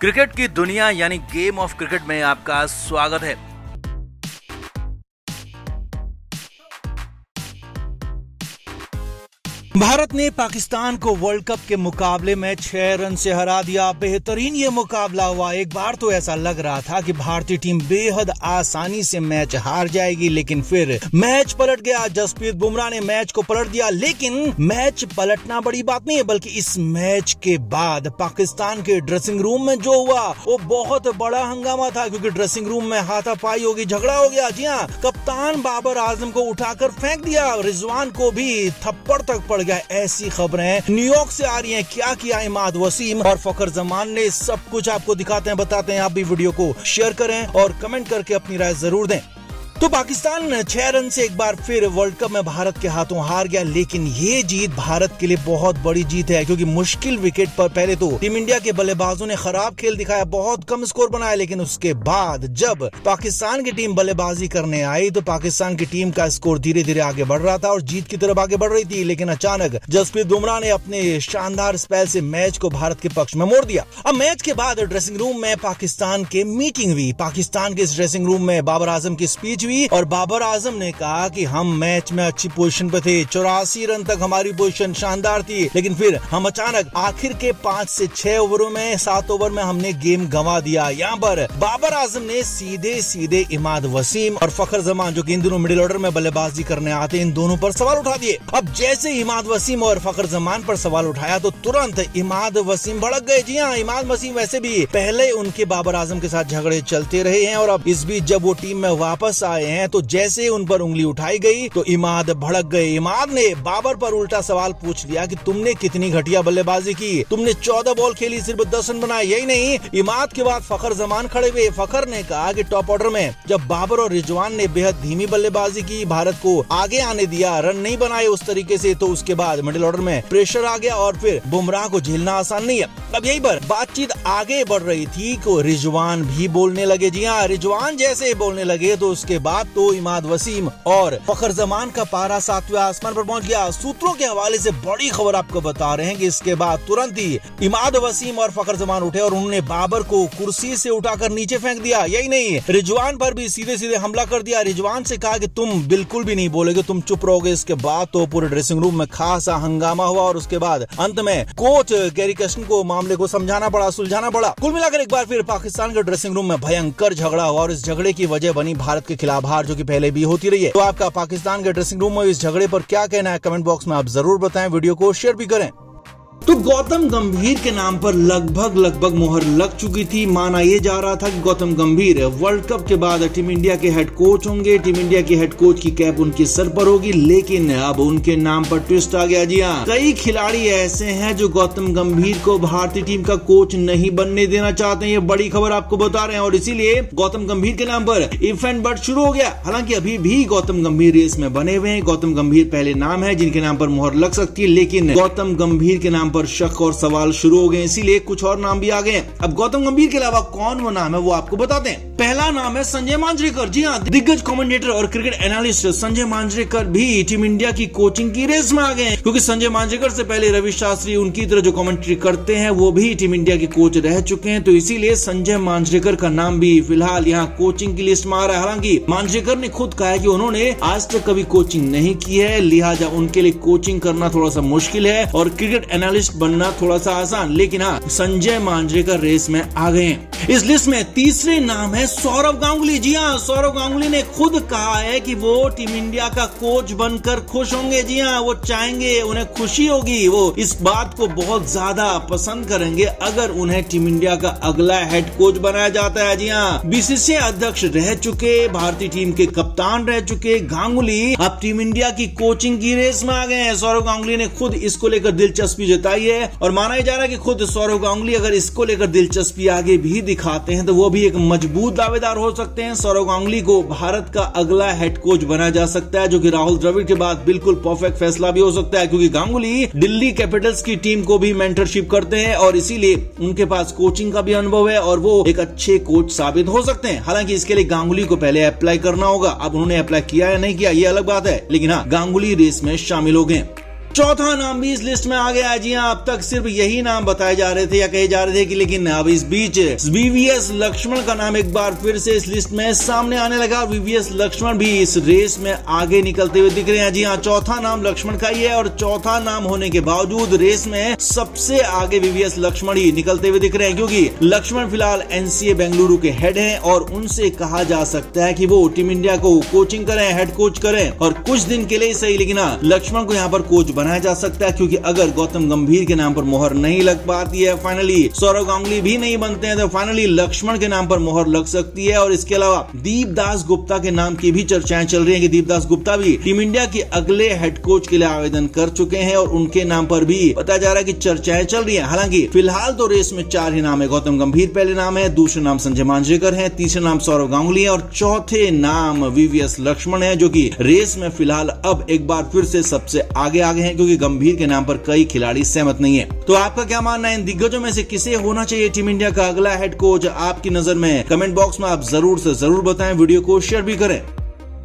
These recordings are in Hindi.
क्रिकेट की दुनिया यानी गेम ऑफ़ क्रिकेट में आपका स्वागत है। भारत ने पाकिस्तान को वर्ल्ड कप के मुकाबले में छह रन से हरा दिया। बेहतरीन ये मुकाबला हुआ। एक बार तो ऐसा लग रहा था कि भारतीय टीम बेहद आसानी से मैच हार जाएगी, लेकिन फिर मैच पलट गया। जसप्रीत बुमराह ने मैच को पलट दिया, लेकिन मैच पलटना बड़ी बात नहीं है, बल्कि इस मैच के बाद पाकिस्तान के ड्रेसिंग रूम में जो हुआ, वो बहुत बड़ा हंगामा था, क्योंकि ड्रेसिंग रूम में हाथापाई होगी, झगड़ा हो गया। जी हाँ कप्तान बाबर आज़म को उठाकर फेंक दिया। रिजवान को भी थप्पड़ तक पड़ गया ऐसी खबरें न्यूयॉर्क से आ रही हैं, क्या किया इमाद वसीम? और फकर जमान ने सब कुछ आपको दिखाते हैं, बताते हैं। आप भी वीडियो को शेयर करें और कमेंट करके अपनी राय ज़रूर दें। तो पाकिस्तान छह रन से एक बार फिर वर्ल्ड कप में भारत के हाथों हार गया, लेकिन ये जीत भारत के लिए बहुत बड़ी जीत है, क्योंकि मुश्किल विकेट पर पहले तो टीम इंडिया के बल्लेबाजों ने खराब खेल दिखाया, बहुत कम स्कोर बनाया, लेकिन उसके बाद जब पाकिस्तान की टीम बल्लेबाजी करने आई तो पाकिस्तान की टीम का स्कोर धीरे धीरे आगे बढ़ रहा था और जीत की तरफ़ आगे बढ़ रही थी, लेकिन अचानक जसप्रीत बुमराह ने अपने शानदार स्पेल से मैच को भारत के पक्ष में मोड़ दिया। अब मैच के बाद ड्रेसिंग रूम में पाकिस्तान के मीटिंग हुई। पाकिस्तान के इस ड्रेसिंग रूम में बाबर आज़म की स्पीच हुई और बाबर आज़म ने कहा कि हम मैच में अच्छी पोजीशन पे थे। चौरासी रन तक हमारी पोजीशन शानदार थी। लेकिन फिर हम अचानक आखिर के पाँच से छह ओवरों में, सात ओवर में हमने गेम गंवा दिया। यहाँ पर बाबर आज़म ने सीधे सीधे इमाद वसीम और फखर जमान, जो की इन दोनों मिडिल ऑर्डर में बल्लेबाजी करने आते इन दोनों पर सवाल उठा दिए। अब जैसे इमाद वसीम और फखर जमान पर सवाल उठाया तो तुरंत इमाद वसीम भड़क गए। जी हाँ इमाद वसीम वैसे भी पहले उनके बाबर आज़म के साथ झगड़े चलते रहे हैं और अब इस बीच जब वो टीम में वापस आए हैं तो जैसे उन पर उंगली उठाई गई तो इमाद भड़क गए। इमाद ने बाबर पर उल्टा सवाल पूछ लिया कि तुमने कितनी घटिया बल्लेबाजी की? तुमने चौदह बॉल खेली, सिर्फ़ दस रन बनाए, यही नहीं, इमाद के बाद फखर जमान खड़े हुए। फखर ने कहा कि टॉप ऑर्डर में, जब बाबर और रिजवान ने बेहद धीमी बल्लेबाजी की, भारत को आगे आने दिया, रन नहीं बनाए उस तरीके से तो उसके बाद मिडिल ऑर्डर में प्रेशर आ गया और फिर बुमराह को झेलना आसान नहीं है। अब यही पर बातचीत आगे बढ़ रही थी, को रिजवान भी बोलने लगे। जी हाँ रिजवान जैसे ही बोलने लगे तो उसके बाद तो इमाद वसीम और फखर जमान का पारा सातवें आसमान पर पहुँच गया। सूत्रों के हवाले से बड़ी खबर आपको बता रहे हैं कि इसके बाद तुरंत ही इमाद वसीम और फखर जमान उठे और उन्होंने बाबर को कुर्सी से उठाकर नीचे फेंक दिया। यही नहीं, रिजवान पर भी सीधे सीधे हमला कर दिया। रिजवान से कहा कि तुम बिल्कुल भी नहीं बोलोगे, तुम चुप रहोगे। इसके बाद तो पूरे ड्रेसिंग रूम में खासा हंगामा हुआ और उसके बाद अंत में कोच गैरी कृष्ण को मामले को समझाना पड़ा, सुलझाना पड़ा। कुल मिलाकर एक बार फिर पाकिस्तान के ड्रेसिंग रूम में भयंकर झगड़ा हुआ और इस झगड़े की वजह बनी भारत के खिलाफ हार जो की पहले भी होती रही है। तो आपका पाकिस्तान के ड्रेसिंग रूम में इस झगड़े पर क्या कहना है, कमेंट बॉक्स में आप ज़रूर बताएँ। वीडियो को शेयर भी करें। तो गौतम गंभीर के नाम पर लगभग लगभग मोहर लग चुकी थी। माना यह जा रहा था कि गौतम गंभीर वर्ल्ड कप के बाद टीम इंडिया के हेड कोच होंगे। टीम इंडिया के हेड कोच की कैप उनके सर पर होगी, लेकिन अब उनके नाम पर ट्विस्ट आ गया। जी हाँ कई खिलाड़ी ऐसे हैं जो गौतम गंभीर को भारतीय टीम का कोच नहीं बनने देना चाहते हैं। ये बड़ी खबर आपको बता रहे हैं, और इसीलिए गौतम गंभीर के नाम पर इफ़ एंड बट शुरू हो गया। हालाँकि अभी भी गौतम गंभीर रेस में बने हुए हैं। गौतम गंभीर पहले नाम है, जिनके नाम पर मोहर लग सकती है, लेकिन गौतम गंभीर के नाम पर शक और सवाल शुरू हो गए, इसीलिए कुछ और नाम भी आ गए अब गौतम गंभीर के अलावा कौन वो नाम है, वो आपको बताते हैं। पहला नाम है संजय मांजरेकर। जी हाँ दिग्गज कमेंटेटर और क्रिकेट एनालिस्ट संजय मांजरेकर भी टीम इंडिया की कोचिंग की रेस में आ गए क्योंकि संजय मांजरेकर से पहले रवि शास्त्री, उनकी तरह जो कमेंट्री करते हैं, वो भी टीम इंडिया के कोच रह चुके हैं। तो इसीलिए संजय मांजरेकर का नाम भी फ़िलहाल यहाँ कोचिंग की लिस्ट में आ रहा है। हालाँकि मांजरेकर ने खुद कहा है कि उन्होंने आज तक कभी कोचिंग नहीं की है। लिहाजा उनके लिए कोचिंग करना थोड़ा सा मुश्किल है और क्रिकेट एनालिस्ट बनना थोड़ा सा आसान, लेकिन हाँ संजय मांजरेकर रेस में आ गए हैं। इस लिस्ट में तीसरे नाम है सौरव गांगुली। जी हाँ सौरव गांगुली ने खुद कहा है कि वो टीम इंडिया का कोच बनकर खुश होंगे। जी हाँ वो चाहेंगे, उन्हें खुशी होगी। वो इस बात को बहुत ज़्यादा पसंद करेंगे अगर उन्हें टीम इंडिया का अगला हेड कोच बनाया जाता है। जी हाँ बीसीसी अध्यक्ष रह चुके, भारतीय टीम के कप्तान रह चुके, गांगुली अब टीम इंडिया की कोचिंग की रेस में आ गए हैं। सौरव गांगुली ने खुद इसको लेकर दिलचस्पी जताई है और माना जा रहा है कि खुद सौरव गांगुली अगर इसको लेकर दिलचस्पी आगे भी दिखाते हैं तो वो भी एक मज़बूत दावेदार हो सकते हैं। सौरव गांगुली को भारत का अगला हेड कोच बनाया जा सकता है, जो कि राहुल द्रविड़ के बाद बिल्कुल परफेक्ट फैसला भी हो सकता है, क्योंकि गांगुली दिल्ली कैपिटल्स की टीम को भी मेंटरशिप करते हैं और इसीलिए उनके पास कोचिंग का भी अनुभव है और वो एक अच्छे कोच साबित हो सकते हैं। हालाँकि इसके लिए गांगुली को पहले अप्लाई करना होगा। अब उन्होंने अप्लाई किया या नहीं किया, ये अलग बात है। लेकिन हाँ गांगुली रेस में शामिल हो गए। चौथा नाम भी इस लिस्ट में आ गया है। जी हाँ अब तक सिर्फ़ यही नाम बताए जा रहे थे या कहे जा रहे थे कि लेकिन अब इस बीच वीवीएस लक्ष्मण का नाम एक बार फिर से इस लिस्ट में सामने आने लगा। वीवीएस लक्ष्मण भी इस रेस में आगे निकलते हुए दिख रहे हैं। जी हाँ चौथा नाम लक्ष्मण का ही है और चौथा नाम होने के बावजूद रेस में सबसे आगे वीवीएस लक्ष्मण ही निकलते हुए दिख रहे हैं क्योंकि लक्ष्मण फ़िलहाल एनसीए बेंगलुरु के हेड है और उनसे कहा जा सकता है की वो टीम इंडिया को कोचिंग करें हेड कोच करें और कुछ दिन के लिए सही। लेकिन हाँ, लक्ष्मण को यहाँ पर कोच बनाया जा सकता है, क्योंकि अगर गौतम गंभीर के नाम पर मोहर नहीं लग पाती है फाइनली सौरव गांगुली भी नहीं बनते हैं तो फाइनली लक्ष्मण के नाम पर मोहर लग सकती है, और इसके अलावा दीप दास गुप्ता के नाम की भी चर्चाएँ चल रही है, की दीप दास गुप्ता भी टीम इंडिया के अगले हेड कोच के लिए आवेदन कर चुके हैं, और उनके नाम पर भी बताया जा रहा है की चर्चाएँ चल रही है। हालाँकि फ़िलहाल तो रेस में चार ही नाम है, गौतम गंभीर पहले नाम है, दूसरे नाम संजय मांजरेकर है, तीसरे नाम सौरव गांगुली है, और चौथे नाम वीवीएस लक्ष्मण है, जो की रेस में फ़िलहाल अब एक बार फिर से सबसे आगे आगे हैं। क्योंकि गंभीर के नाम पर कई खिलाड़ी सहमत नहीं है। तो आपका क्या मानना है? इन दिग्गजों में से किसे होना चाहिए टीम इंडिया का अगला हेड कोच आपकी नज़र में कमेंट बॉक्स में आप ज़रूर से ज़रूर बताएँ। वीडियो को शेयर भी करें।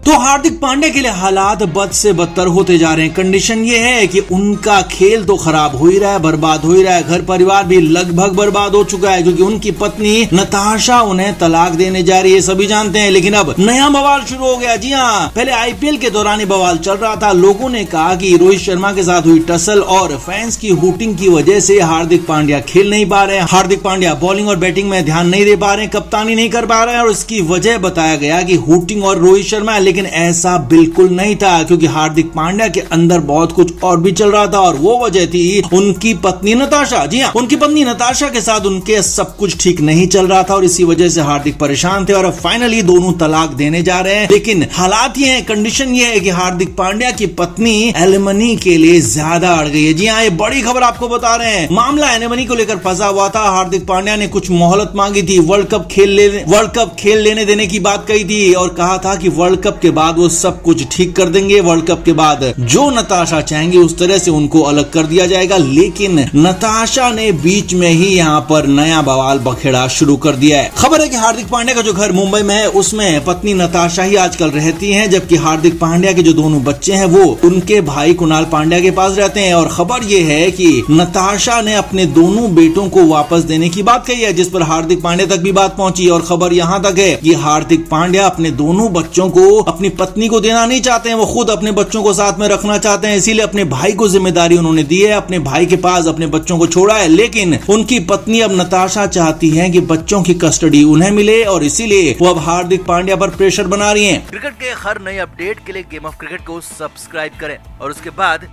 तो हार्दिक पांड्या के लिए हालात बद से बदतर होते जा रहे हैं। कंडीशन ये है कि उनका खेल तो खराब हो ही रहा है, बर्बाद हो ही रहा है। घर परिवार भी लगभग बर्बाद हो चुका है, क्योंकि उनकी पत्नी नताशा उन्हें तलाक देने जा रही है सभी जानते हैं। लेकिन अब नया बवाल शुरू हो गया। जी हाँ पहले आईपीएल के दौरान ही बवाल चल रहा था। लोगों ने कहा कि रोहित शर्मा के साथ हुई टसल और फैंस की हुटिंग की वजह से हार्दिक पांड्या खेल नहीं पा रहे हैं। हार्दिक पांड्या बॉलिंग और बैटिंग में ध्यान नहीं दे पा रहे हैं, कप्तानी नहीं कर पा रहे हैं और इसकी वजह बताया गया कि हुटिंग और रोहित शर्मा लेकिन ऐसा बिल्कुल नहीं था, क्योंकि हार्दिक पांड्या के अंदर बहुत कुछ और भी चल रहा था और वो वजह थी उनकी पत्नी नताशा। जी हाँ उनकी पत्नी नताशा के साथ उनके सब कुछ ठीक नहीं चल रहा था और इसी वजह से हार्दिक परेशान थे और फाइनली दोनों तलाक देने जा रहे हैं। लेकिन हालात ये है कंडीशन ये है कि हार्दिक पांड्या की पत्नी एलमनी के लिए ज़्यादा अड़ गई है। जी हाँ ये बड़ी खबर आपको बता रहे हैं। मामला एलमनी को लेकर फंसा हुआ था। हार्दिक पांड्या ने कुछ मोहलत मांगी थी। वर्ल्ड कप खेल लेने, वर्ल्ड कप खेल लेने देने की बात कही थी और कहा था कि वर्ल्ड कप के बाद वो सब कुछ ठीक कर देंगे। वर्ल्ड कप के बाद जो नताशा चाहेंगे, उस तरह से उनको अलग कर दिया जाएगा। लेकिन नताशा ने बीच में ही यहाँ पर नया बवाल बखेड़ा शुरू कर दिया है। खबर है कि हार्दिक पांड्या का जो घर मुंबई में है, उसमें पत्नी नताशा ही आजकल रहती है, जबकि हार्दिक पांड्या के जो दोनों बच्चे हैं, वो उनके भाई कुणाल पांड्या के पास रहते हैं। और खबर ये है कि नताशा ने अपने दोनों बेटों को वापस देने की बात कही है, जिस पर हार्दिक पांड्या तक भी बात पहुँची। और खबर यहाँ तक है कि हार्दिक पांड्या अपने दोनों बच्चों को अपनी पत्नी को देना नहीं चाहते हैं, वो खुद अपने बच्चों को साथ में रखना चाहते हैं, इसीलिए अपने भाई को ज़िम्मेदारी उन्होंने दी है, अपने भाई के पास अपने बच्चों को छोड़ा है, लेकिन उनकी पत्नी अब नताशा चाहती है कि बच्चों की कस्टडी उन्हें मिले और इसीलिए वो अब हार्दिक पांड्या पर प्रेशर बना रही है। क्रिकेट के हर नए अपडेट के लिए गेम ऑफ़ क्रिकेट को सब्सक्राइब करें और उसके बाद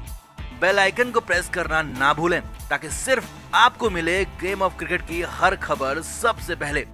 बेल आइकन को प्रेस करना ना भूलें, ताकि सिर्फ़ आपको मिले गेम ऑफ़ क्रिकेट की हर खबर सबसे पहले।